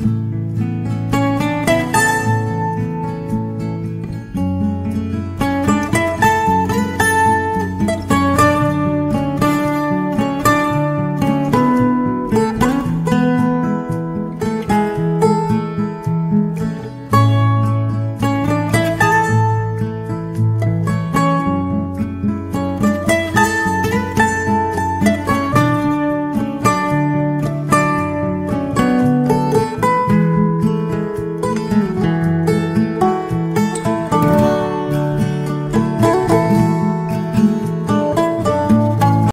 Bye.